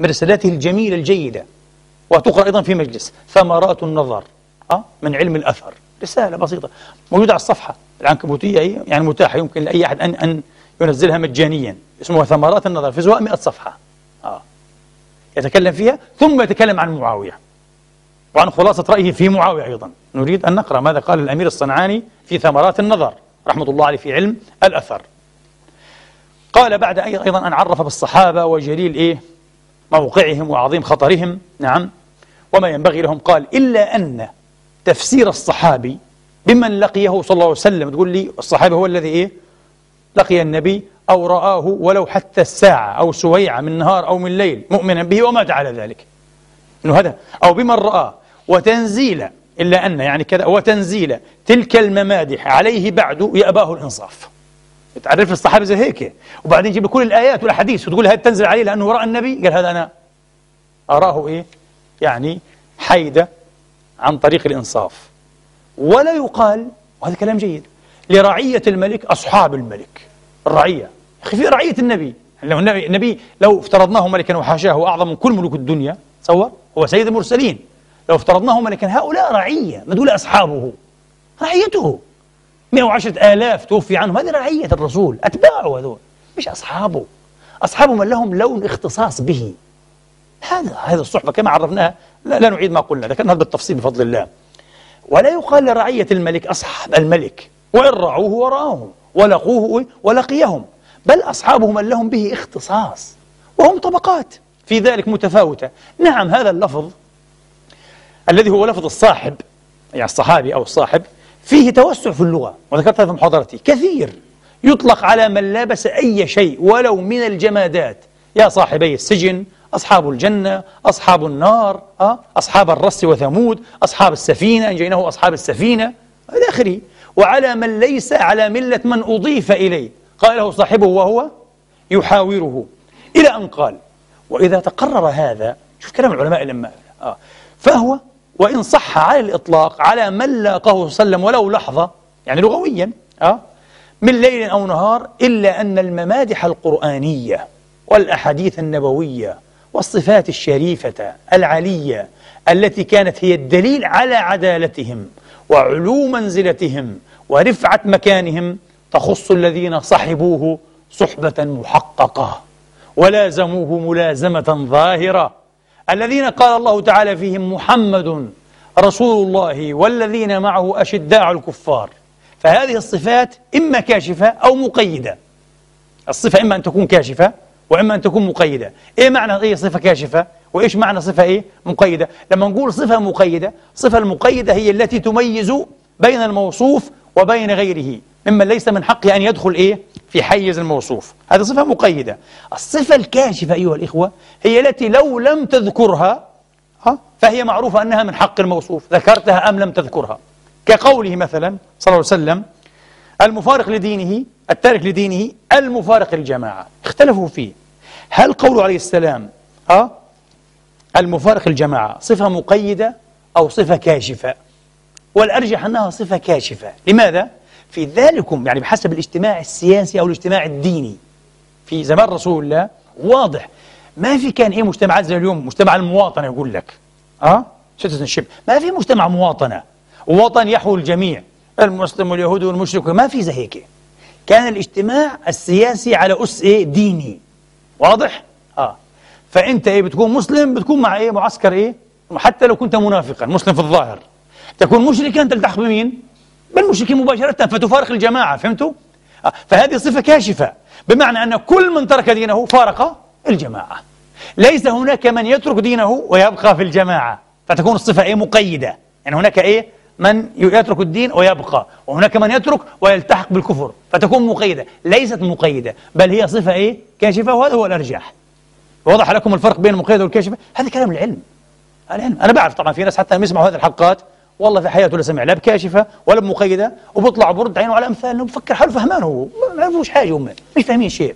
برسالته الجميلة الجيدة وتقرأ أيضا في مجلس. ثمرات النظر أه؟ من علم الأثر. رسالة بسيطة. موجودة على الصفحة. العنكبوتية يعني متاحة يمكن لأي أحد أن أن ينزلها مجانيا. اسمها ثمرات النظر في زواء 100 صفحة آه. يتكلم فيها ثم يتكلم عن معاوية. وعن خلاصة رأيه في معاوية أيضا. نريد أن نقرأ ماذا قال الأمير الصنعاني في ثمرات النظر رحمة الله عليه في علم الأثر. قال بعد أيضا أن عرف بالصحابة وجليل إيه؟ موقعهم وعظيم خطرهم. نعم. وما ينبغي لهم قال إلا أن تفسير الصحابي بمن لقيه صلى الله عليه وسلم تقول لي الصحابي هو الذي إيه؟ لقي النبي أو رآه ولو حتى الساعة أو سويعة من نهار أو من ليل مؤمنا به ومات على ذلك. إنه هذا. أو بمن رآه. وتنزيل إلا أن يعني كذا وتنزيل تلك الممادح عليه بعد يأباه الإنصاف. تعرف الصحابة زي هيك. وبعدين يجيب كل الآيات والأحاديث وتقول هذه تنزل عليه لأنه رأى النبي. قال هذا أنا أراه إيه؟ يعني حيدة عن طريق الإنصاف. ولا يقال وهذا كلام جيد لرعية الملك أصحاب الملك. الرعية. أخي في رعية النبي. لو النبي, النبي لو افترضناه ملكا وحاشاه أعظم من كل ملوك الدنيا تصور؟ هو سيد المرسلين. لو افترضناه ملكا هؤلاء رعية ما دول أصحابه. رعيته. 110 آلاف توفي عنهم. هذه رعية الرسول أتباعه هذول مش أصحابه. أصحابه من لهم لون اختصاص به. هذا هذا الصحبة كما عرفناها. لا, لا نعيد ما قلنا ذكرنا بالتفصيل بفضل الله. ولا يقال لرعية الملك أصحاب الملك وإن رعوه ورآهم ولقوه ولقيهم. بل أصحابه من لهم به اختصاص وهم طبقات في ذلك متفاوتة. نعم هذا اللفظ الذي هو لفظ الصاحب يعني الصحابي أو الصاحب فيه توسع في اللغة. وذكرتها في محاضرتي. كثير. يطلق على من لابس أي شيء ولو من الجمادات. يا صاحبي السجن أصحاب الجنة أصحاب النار أه؟ أصحاب الرس وثمود أصحاب السفينة أنجيناه أصحاب السفينة إلى آخره. وعلى من ليس على ملة من أضيف إليه. قال له صاحبه وهو يحاوره. إلى أن قال وإذا تقرر هذا شوف كلام العلماء لما آه فهو وإن صح على الإطلاق على من لاقه صلى الله عليه وسلم ولو لحظة يعني لغويا أه من ليل أو نهار إلا أن الممادح القرآنية والأحاديث النبوية والصفات الشريفة العلية التي كانت هي الدليل على عدالتهم وعلو منزلتهم ورفعة مكانهم تخص الذين صحبوه صحبة محققة ولازموه ملازمة ظاهرة. الذين قال الله تعالى فيهم محمد رسول الله والذين معه أشداء على الكفار. فهذه الصفات إما كاشفة أو مقيدة. الصفة إما أن تكون كاشفة وإما أن تكون مقيدة. إيه معنى إيه صفة كاشفة؟ وإيش معنى صفة إيه مقيدة؟ لما نقول صفة مقيدة صفة المقيدة هي التي تميز بين الموصوف وبين غيره ممن ليس من حقه أن يدخل إيه في حيز الموصوف. هذه صفة مقيدة. الصفة الكاشفة أيها الإخوة هي التي لو لم تذكرها فهي معروفة أنها من حق الموصوف. ذكرتها أم لم تذكرها. كقوله مثلا صلى الله عليه وسلم المفارق لدينه التارك لدينه المفارق للجماعة. اختلفوا فيه. هل قوله عليه السلام أه المفارق الجماعة صفة مقيدة أو صفة كاشفة؟ والأرجح أنها صفة كاشفة. لماذا؟ في ذلكم يعني بحسب الاجتماع السياسي أو الاجتماع الديني. في زمان رسول الله واضح. ما في كان إيه مجتمعات زي اليوم؟ مجتمع المواطنة يقول لك. أه؟ citizenship. ما في مجتمع مواطنة. وطن يحوي الجميع. المسلم واليهودي والمشرك. ما في زي هيك. كان الاجتماع السياسي على أس إيه؟ ديني. واضح؟ آه. فأنت إيه بتكون مسلم بتكون مع إيه؟ معسكر إيه؟ حتى لو كنت منافقا مسلم في الظاهر. تكون مشركا تلتحق بمين؟ بالمشركين مباشرة فتفارق الجماعة فهمتوا؟ آه فهذه صفة كاشفة بمعنى أن كل من ترك دينه فارق الجماعة. ليس هناك من يترك دينه ويبقى في الجماعة. فتكون الصفة إيه؟ مقيدة. يعني هناك إيه؟ من يترك الدين ويبقى وهناك من يترك ويلتحق بالكفر. فتكون مقيدة. ليست مقيدة بل هي صفة إيه؟ كاشفة وهذا هو الأرجح وضح لكم الفرق بين المقيدة والكاشفة. هذا كلام العلم. العلم. أنا بعرف طبعا في ناس حتى يسمعوا هذه الحلقات. والله في حياته لا سمع لا بكاشفة ولا بمقيدة وبيطلع برد عينه على أمثال إنه بفكر حاله فهمان هو. ما يعرفوش حاجة هم مش فاهمين شيء.